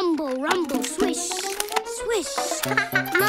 rumble rumble, swish swish.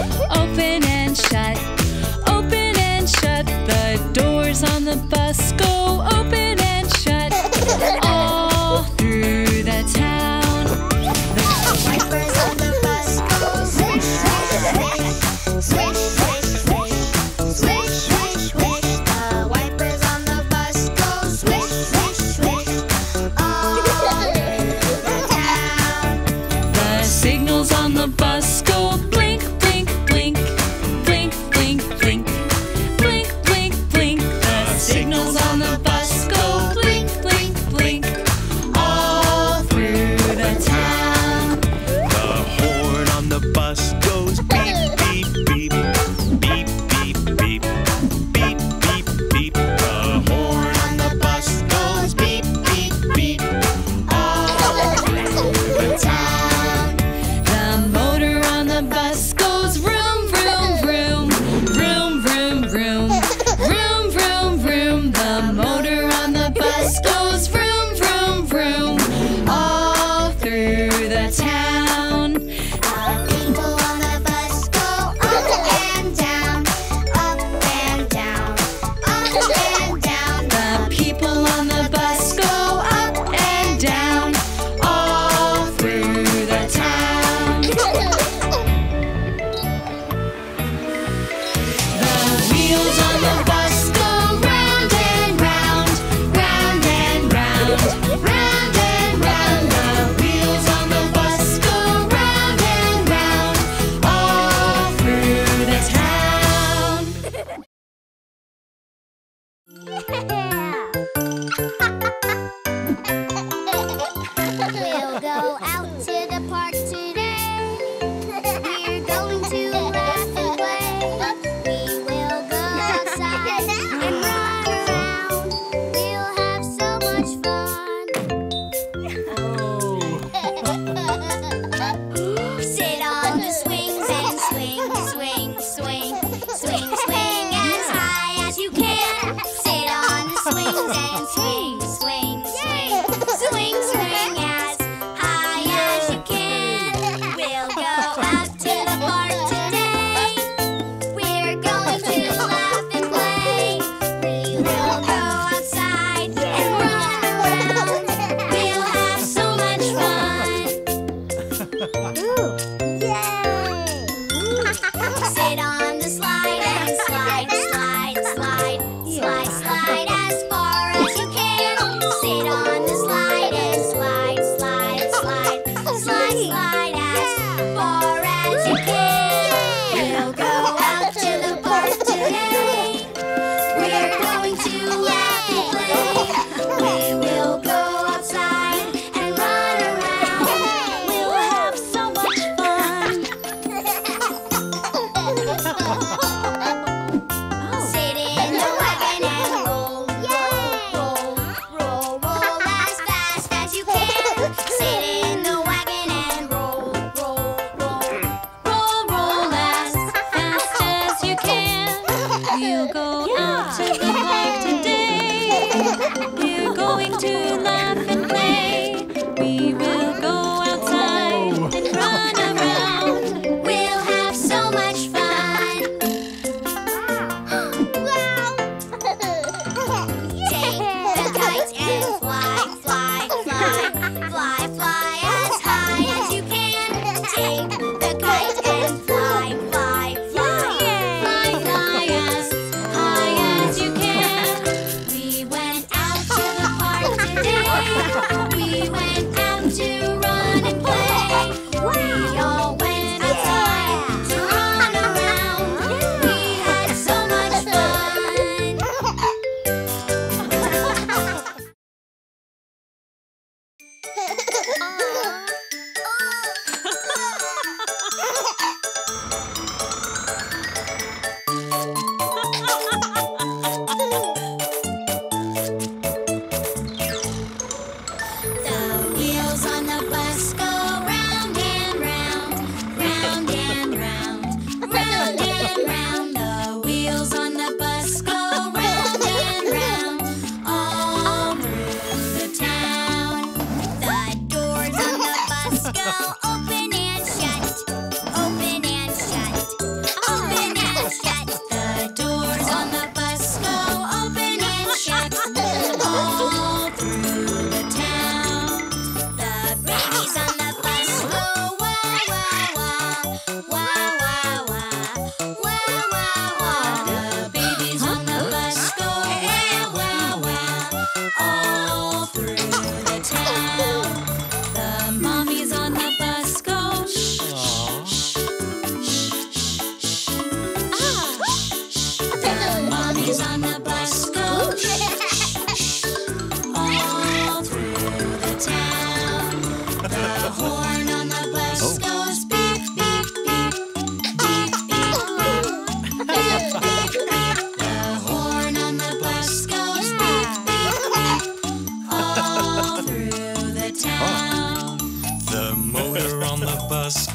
open and shut,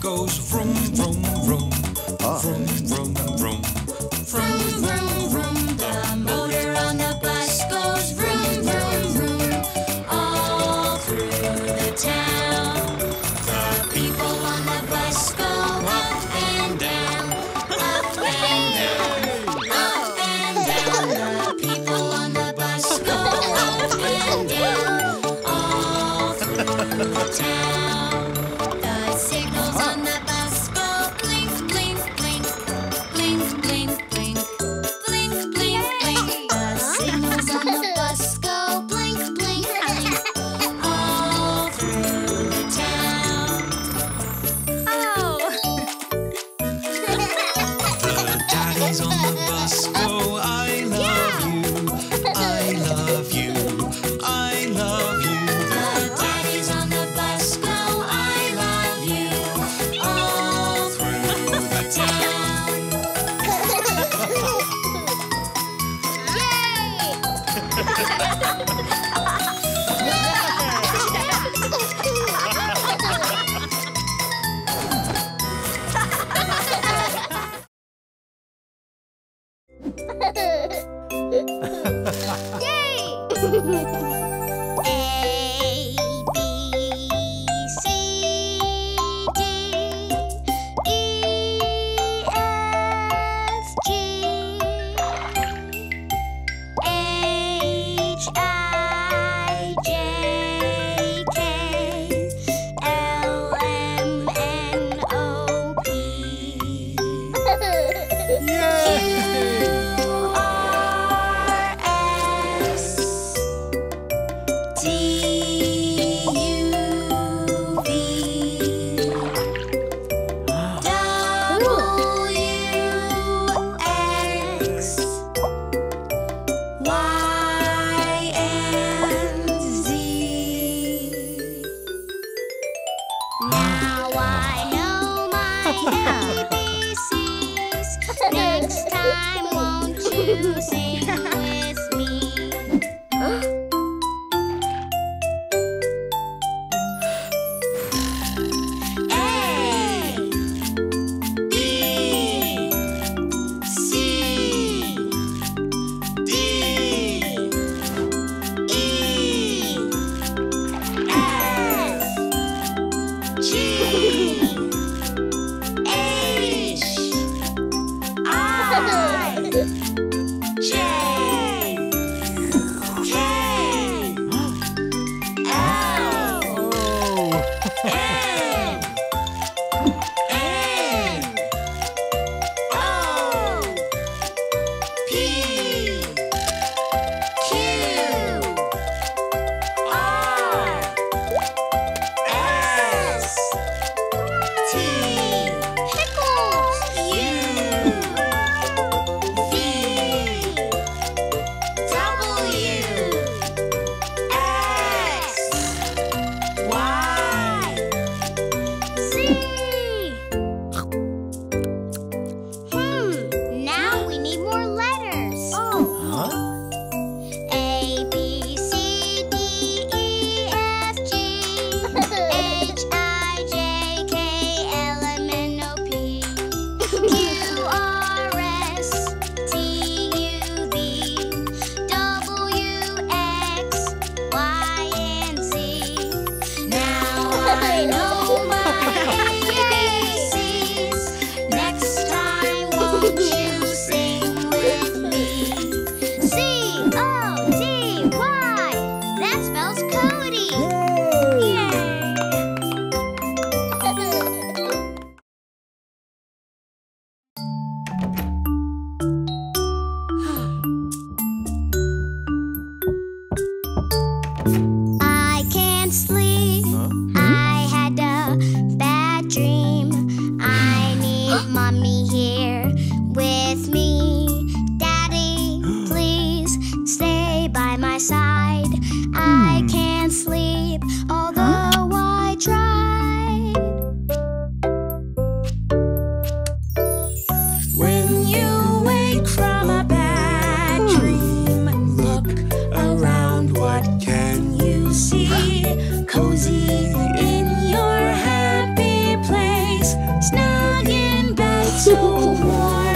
goes vroom. Vroom, So.